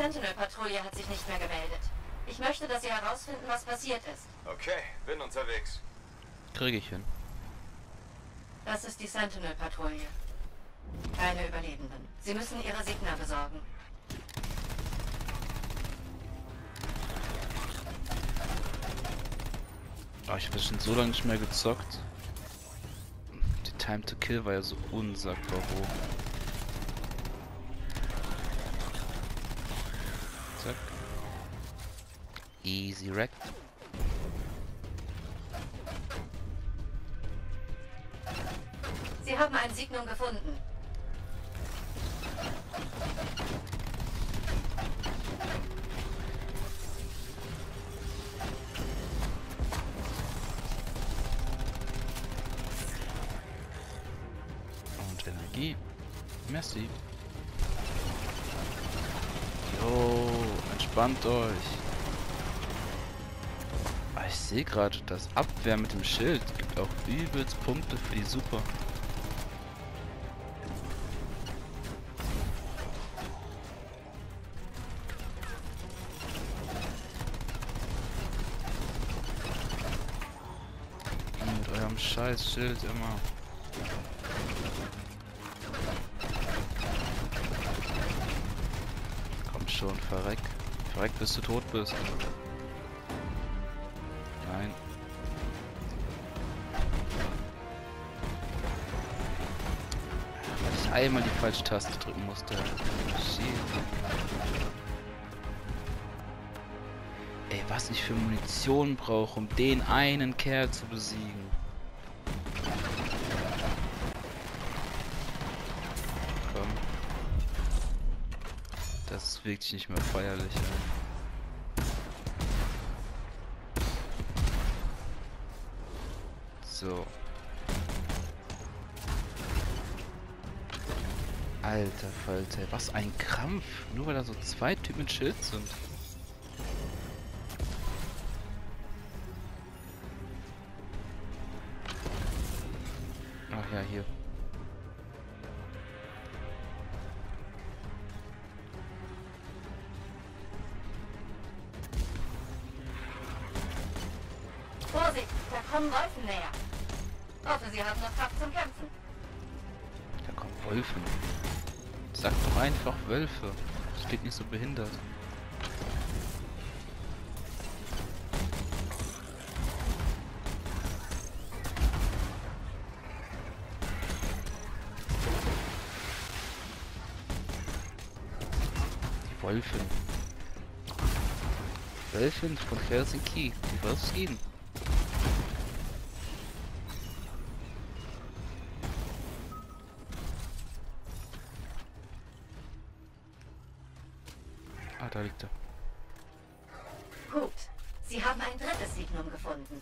Sentinel-Patrouille hat sich nicht mehr gemeldet. Ich möchte, dass Sie herausfinden, was passiert ist. Okay, bin unterwegs. Kriege ich hin. Das ist die Sentinel-Patrouille. Keine Überlebenden. Sie müssen Ihre Signer besorgen. Oh, ich habe schon so lange nicht mehr gezockt. Die Time to Kill war ja so unsagbar hoch. Easy wrecked. Sie haben ein Signum gefunden. Und Energie. Merci. Jo, entspannt euch. Ich sehe gerade, das Abwehr mit dem Schild gibt auch übelst Punkte für die Super. Mit eurem scheiß Schild immer. Komm schon, verreck. Verreck, bis du tot bist. Einmal die falsche Taste drücken musste. Ey, was ich für Munition brauche, um den einen Kerl zu besiegen. Komm. Das ist wirklich nicht mehr feierlich, ey. Alter Falter, was ein Krampf. Nur weil da so zwei Typen mit Schild sind. Ach ja, hier. Vorsicht, da kommen Wolfen näher. Hoffe, Sie haben noch Kraft zum Kämpfen. Da kommen Wölfe. Sag doch einfach Wölfe. Das klingt nicht so behindert. Die Wölfin. Wölfin von Helsinki. Die Wölfskin. Ah, da liegt er. Gut. Sie haben ein drittes Signum gefunden.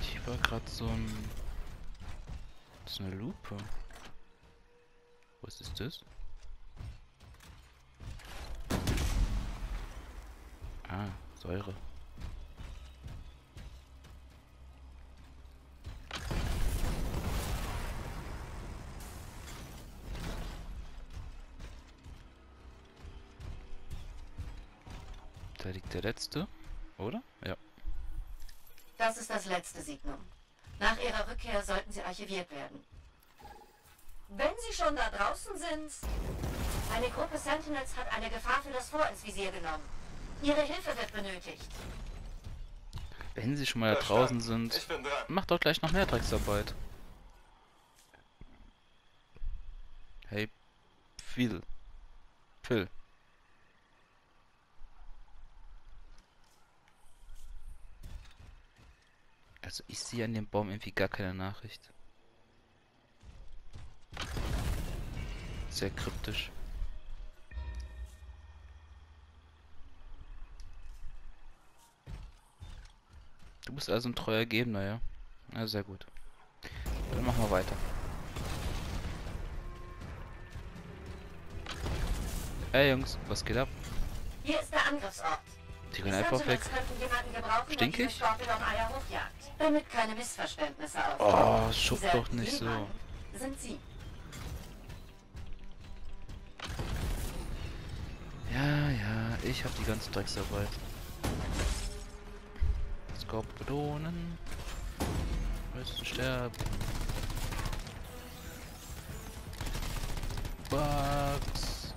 Hier war gerade so ein. So eine Lupe. Was ist das? Ah, Säure. Der letzte, oder? Ja. Das ist das letzte Signum. Nach Ihrer Rückkehr sollten Sie archiviert werden. Wenn Sie schon da draußen sind. Eine Gruppe Sentinels hat eine Gefahr für das Vor ins Visier genommen. Ihre Hilfe wird benötigt. Wenn sie schon mal da draußen sind, macht doch gleich noch mehr Drecksarbeit. Hey, Phil. Phil. Also ich sehe an dem Baum irgendwie gar keine Nachricht. Sehr kryptisch. Du bist also ein treuer Gebender, ja? Na, sehr gut. Dann machen wir weiter. Hey Jungs, was geht ab? Hier ist der Angriffsort. Die können einfach weg. Der Stinkig? Oh, schub doch nicht so. Mann sind Sie. Ja, ja, ich hab die ganze Drecksarbeit. Skorpionen müssen sterben. Bugs.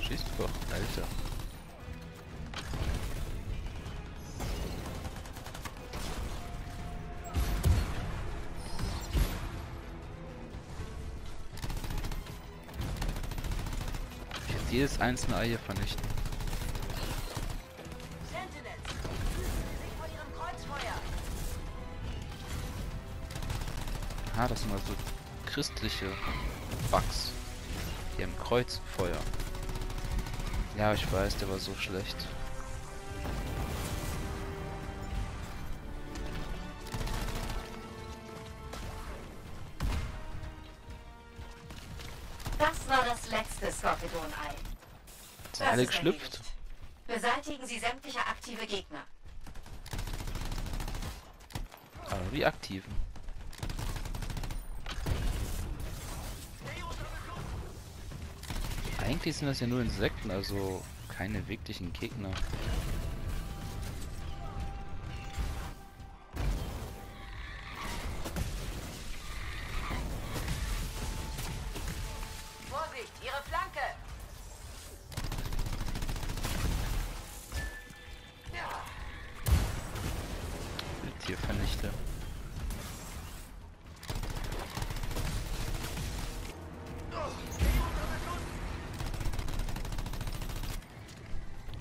Schießt doch, Alter. Jedes einzelne Ei hier vernichten. Ah, das sind also christliche Bugs. Die haben Kreuzfeuer. Ja, ich weiß, der war so schlecht. Alle geschlüpft? Beseitigen Sie sämtliche aktive Gegner. Aber die aktiven. Eigentlich sind das ja nur Insekten, also keine wirklichen Gegner. Wildtiervernichter.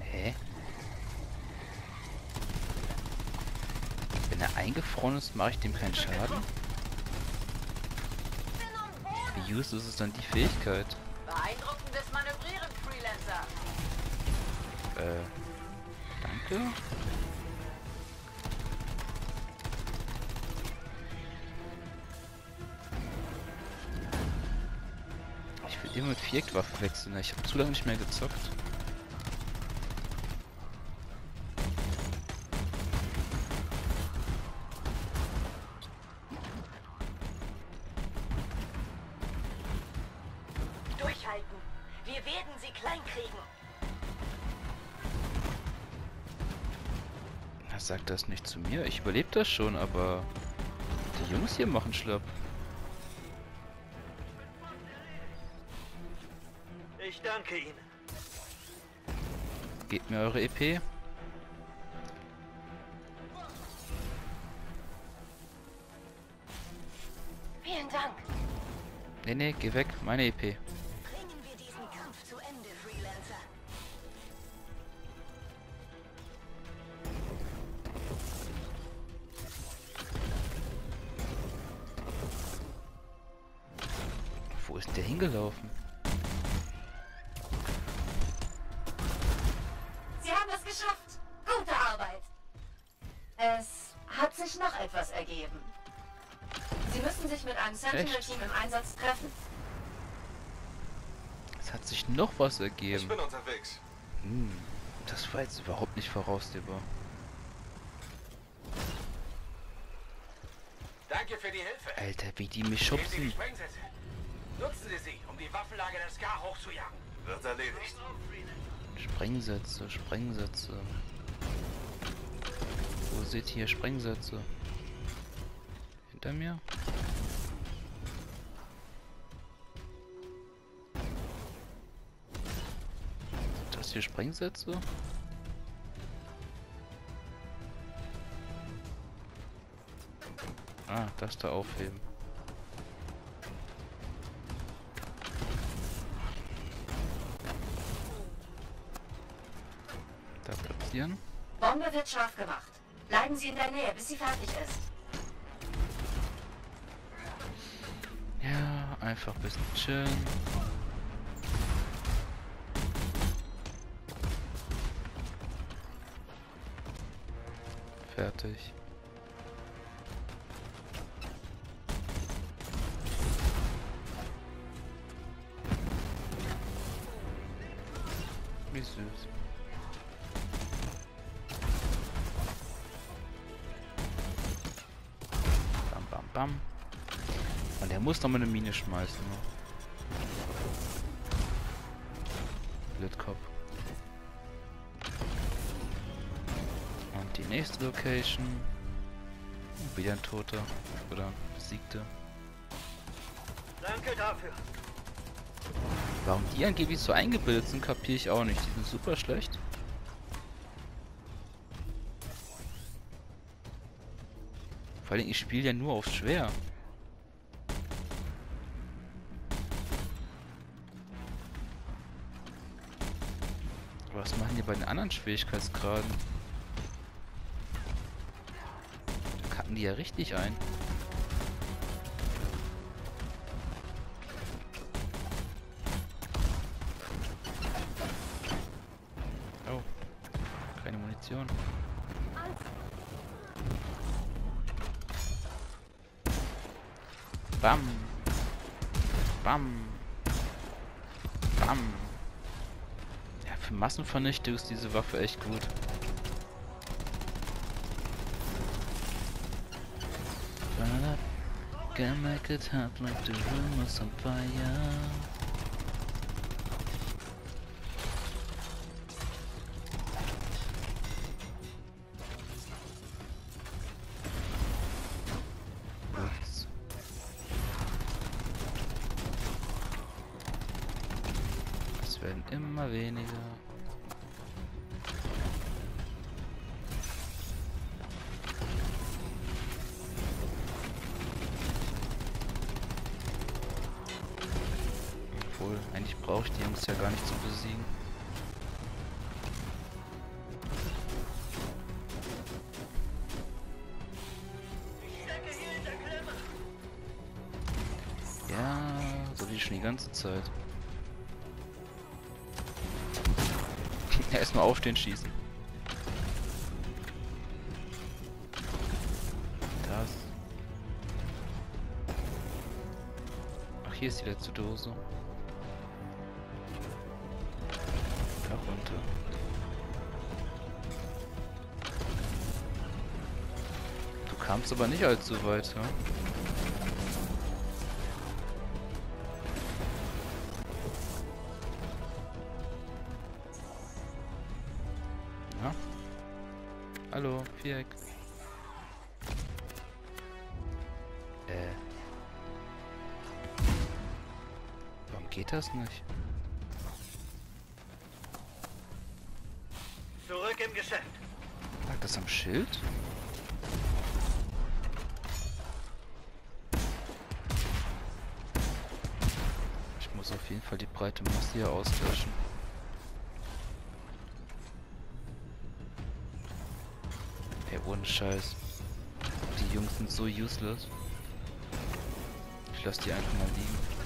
Hä? Wenn er eingefroren ist, mache ich dem keinen Schaden? Wie useless ist dann die Fähigkeit? Beeindruckendes Manövrieren, Freelancer. Äh, danke? Immer mit Viereckwaffe wechseln. Ich habe zu lange nicht mehr gezockt. Durchhalten. Wir werden Sie kleinkriegen. Sagt das nicht zu mir. Ich überlebe das schon, aber die Jungs hier machen schlapp. Danke Ihnen. Gebt mir eure EP. Vielen Dank. Nee, nee, geh weg. Meine EP. Bringen wir diesen Kampf zu Ende, Freelancer. Wo ist der hingelaufen? Sentinel-Team im Einsatz treffen. Es hat sich noch was Ich ergeben. bin unterwegs. Hm, das war jetzt überhaupt nicht voraussehbar. Danke für die Hilfe. Alter, wie die mich die schubsen. Sprengsätze. Nutzen Sie sie, um die Waffenlage der Ska hochzujagen. Wird erledigt. Sprengsätze, Sprengsätze. Wo seht ihr Sprengsätze? Hinter mir? Hier Sprengsätze? Ah, das da aufheben. Da platzieren. Bombe wird scharf gemacht. Bleiben Sie in der Nähe, bis sie fertig ist. Ja, einfach ein bisschen chillen. fertig. Wie süß. Bam, bam, bam. Und er muss noch mal eine Mine schmeißen. Ne? Nächste Location. Oh, wieder ein Toter. Oder Besiegte. Danke dafür. Warum die angeblich so eingebildet sind, kapiere ich auch nicht. Die sind super schlecht. Vor allem, ich spiele ja nur auf schwer. Aber Was machen die bei den anderen Schwierigkeitsgraden? Da kacken die ja richtig ein. Oh. Keine Munition. Bam. Bam. Bam. Ja, für Massenvernichtung ist diese Waffe echt gut. Can make it hot like the room was on fire. Es werden immer weniger. Die ganze Zeit. Erstmal aufstehen, schießen. Das. Ach, hier ist die letzte Dose. Da runter. Du kamst aber nicht allzu weit, ja? Hallo, Viereck. Äh. Warum geht das nicht? Zurück im Geschäft. Lag das am Schild? Ich muss auf jeden Fall die breite Masse hier auslöschen. Ohne Scheiß. Die Jungs sind so useless. Ich lass die einfach mal liegen.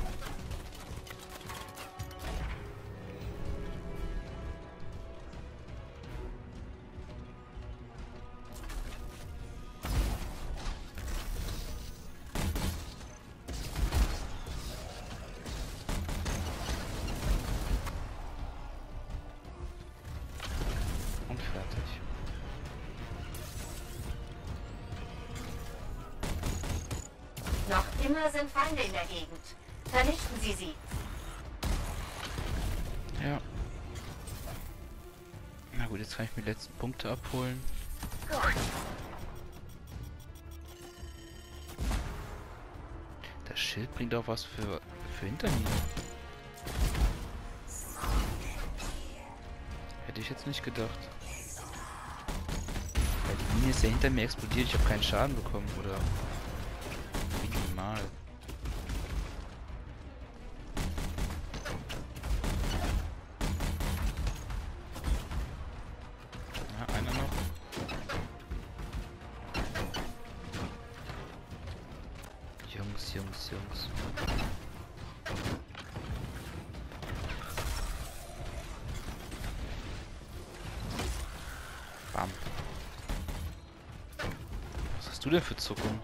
Immer sind Feinde in der Gegend. Vernichten Sie sie. Ja. Na gut, jetzt kann ich mir die letzten Punkte abholen. Das Schild bringt auch was für, für hinter mir. Hätte ich jetzt nicht gedacht. Weil die Mine ist ja hinter mir explodiert, ich habe keinen Schaden bekommen, oder? Noch. Jungs, Jungs, Jungs. Bam. Was hast du denn für Zuckung?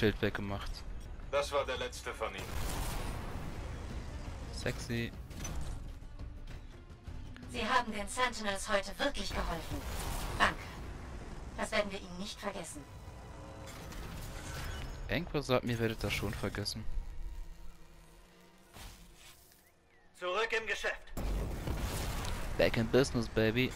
Schild weggemacht. Das war der letzte von ihnen. Sexy. Sie haben den Sentinels heute wirklich geholfen. Danke. Das werden wir Ihnen nicht vergessen. Irgendwas sagt mir, werdet das schon vergessen. Zurück im Geschäft. Back in business, baby.